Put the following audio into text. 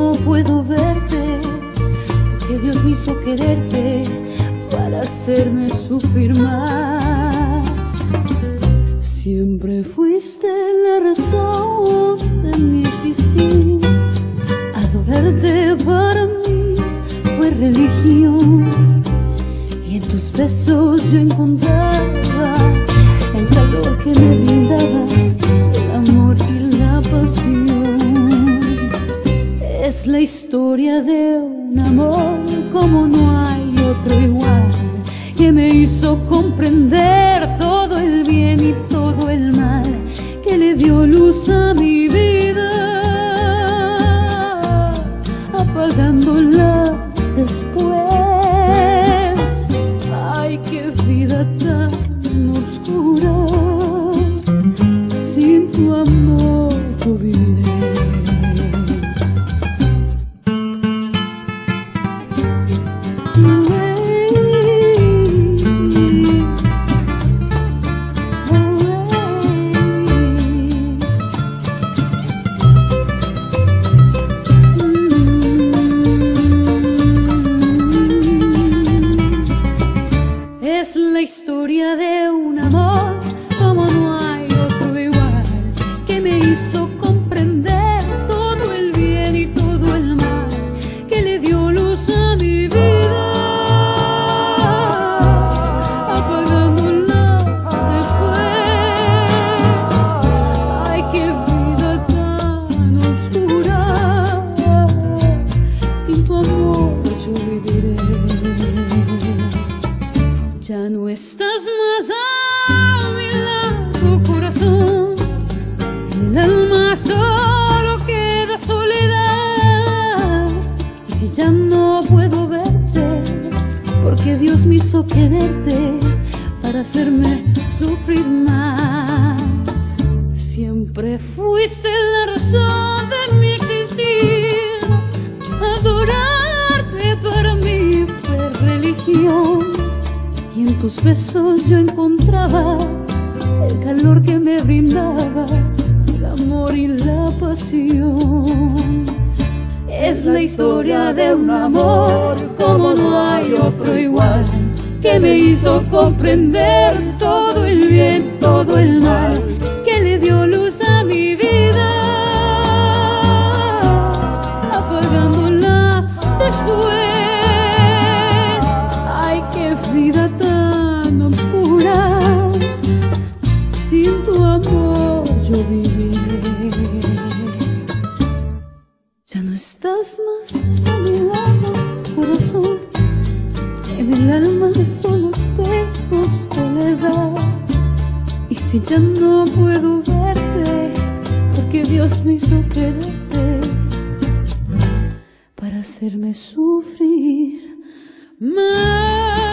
no puedo verte, porque Dios me hizo quererte para hacerme sufrir más. Siempre fuiste la razón de mi existir. Adorarte para mí fue religión. Y en tus besos yo encontraba el calor que me brindaba historia de un amor como no hay otro igual, que me hizo comprender todo el bien y todo el mal, que le dio luz a mi vida, historia de un amor como no hay Quererte para hacerme sufrir más. Siempre fuiste la razón de mi existir. Adorarte para mí fue religión. Y en tus besos yo encontraba el calor que me brindaba el amor y la pasión. Es la historia de un amor como no hay otro igual, que me hizo comprender todo el bien, todo el mal, que le dio luz a mi vida, apagándola después. Ay, qué vida tan oscura, sin tu amor yo viviré. Ya no estás más a mi lado. En el alma solo tengo soledad. Y si ya no puedo verte, porque Dios me hizo quererte para hacerme sufrir más.